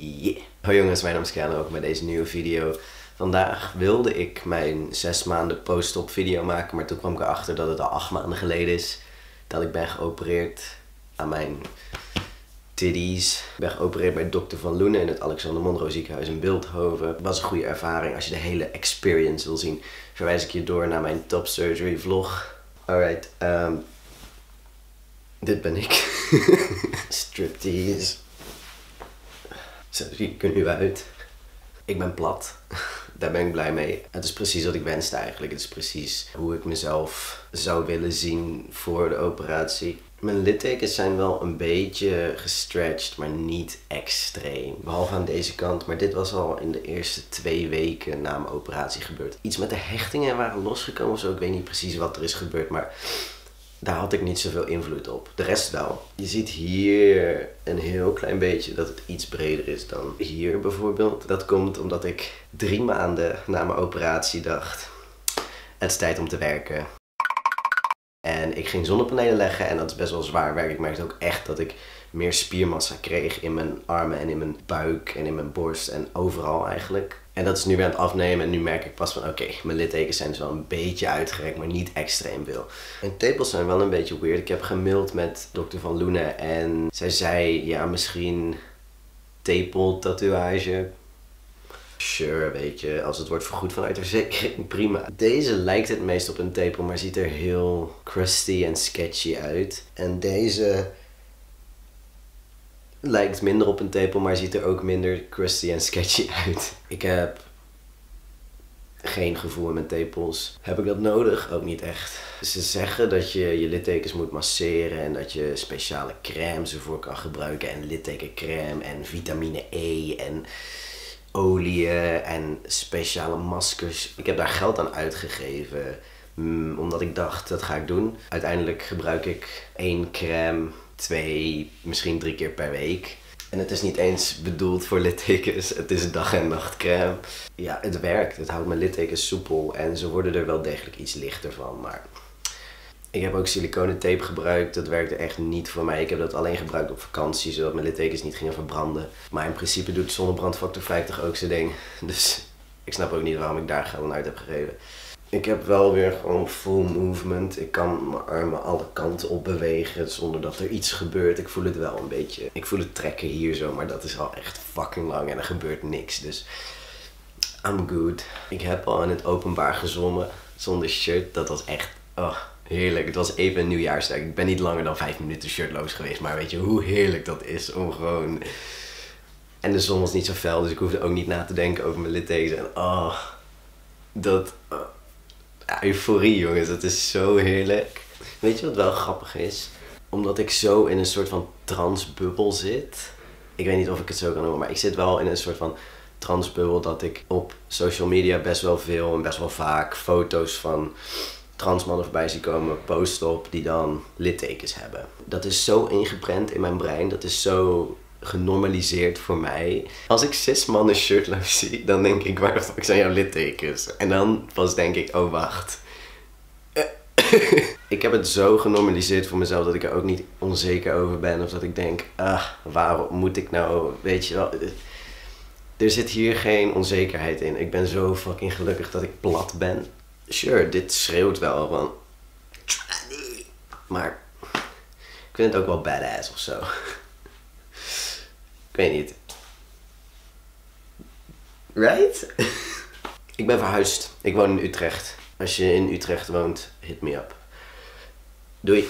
Yeah. Hoi jongens, mijn naam is Ken ook bij deze nieuwe video. Vandaag wilde ik mijn zes maanden post-op video maken, maar toen kwam ik erachter dat het al acht maanden geleden is dat ik ben geopereerd aan mijn titties. Ik ben geopereerd bij dokter Van Loenen in het Alexander Monroe ziekenhuis in Beeldhoven. Het was een goede ervaring. Als je de hele experience wil zien, verwijs ik je door naar mijn top surgery vlog. Alright, ehm, dit ben ik. Striptease. Zie ik er nu uit. Ik ben plat. Daar ben ik blij mee. Het is precies wat ik wenste eigenlijk. Het is precies hoe ik mezelf zou willen zien voor de operatie. Mijn littekens zijn wel een beetje gestretched, maar niet extreem. Behalve aan deze kant, maar dit was al in de eerste twee weken na mijn operatie gebeurd. Iets met de hechtingen waren losgekomen zo. Ik weet niet precies wat er is gebeurd, maar daar had ik niet zoveel invloed op. De rest wel. Je ziet hier een heel klein beetje dat het iets breder is dan hier bijvoorbeeld. Dat komt omdat ik drie maanden na mijn operatie dacht: het is tijd om te werken. En ik ging zonnepanelen leggen en dat is best wel zwaar werk. Ik merkte ook echt dat ik meer spiermassa kreeg in mijn armen en in mijn buik en in mijn borst en overal eigenlijk. En dat is nu weer aan het afnemen en nu merk ik pas van oké, mijn littekens zijn dus wel een beetje uitgerekt, maar niet extreem veel. En tepels zijn wel een beetje weird. Ik heb gemaild met dokter Van Loenen en zij zei ja misschien tepeltatoeage. Weet je, als het wordt vergoed vanuit de verzekering, prima. Deze lijkt het meest op een tepel, maar ziet er heel crusty en sketchy uit. En deze lijkt minder op een tepel, maar ziet er ook minder crusty en sketchy uit. Ik heb geen gevoel in mijn tepels. Heb ik dat nodig? Ook niet echt. Ze zeggen dat je je littekens moet masseren en dat je speciale crèmes ervoor kan gebruiken. En littekencrème en vitamine E en oliën en speciale maskers. Ik heb daar geld aan uitgegeven. mm, Omdat ik dacht, dat ga ik doen. Uiteindelijk gebruik ik één crème, twee, misschien drie keer per week. En het is niet eens bedoeld voor littekens. Het is dag- en nachtcrème. Ja, het werkt. Het houdt mijn littekens soepel. En ze worden er wel degelijk iets lichter van. Maar ik heb ook siliconen tape gebruikt. Dat werkte echt niet voor mij. Ik heb dat alleen gebruikt op vakantie, zodat mijn littekens niet gingen verbranden. Maar in principe doet zonnebrandfactor 50 ook zijn ding. Dus ik snap ook niet waarom ik daar geld aan uit heb gegeven. Ik heb wel weer gewoon full movement. Ik kan mijn armen alle kanten op bewegen zonder dat er iets gebeurt. Ik voel het wel een beetje. Ik voel het trekken hier zo, maar dat is al echt fucking lang en er gebeurt niks. Dus I'm good. Ik heb al in het openbaar gezongen zonder shirt. Dat was echt oh, heerlijk. Het was even een nieuwjaarsdag. Ik ben niet langer dan vijf minuten shirtloos geweest. Maar weet je hoe heerlijk dat is om gewoon... En de zon was niet zo fel, dus ik hoefde ook niet na te denken over mijn littekens. En oh, dat... ja, euforie jongens, dat is zo heerlijk. Weet je wat wel grappig is? Omdat ik zo in een soort van transbubbel zit. Ik weet niet of ik het zo kan noemen, maar ik zit wel in een soort van transbubbel dat ik op social media best wel veel en best wel vaak foto's van transmannen voorbij zie komen, posten op die dan littekens hebben. Dat is zo ingeprent in mijn brein, dat is zo genormaliseerd voor mij. Als ik zes mannen shirtloos zie, dan denk ik, waar fuck zijn jouw littekens? En dan pas denk ik, oh wacht. ik heb het zo genormaliseerd voor mezelf dat ik er ook niet onzeker over ben. Of dat ik denk, ah, waarom moet ik nou, weet je wel. Er zit hier geen onzekerheid in. Ik ben zo fucking gelukkig dat ik plat ben. Sure, dit schreeuwt wel van. Maar ik vind het ook wel badass of zo. Ik weet niet. Right? ik ben verhuisd. Ik woon in Utrecht. Als je in Utrecht woont, hit me up. Doei.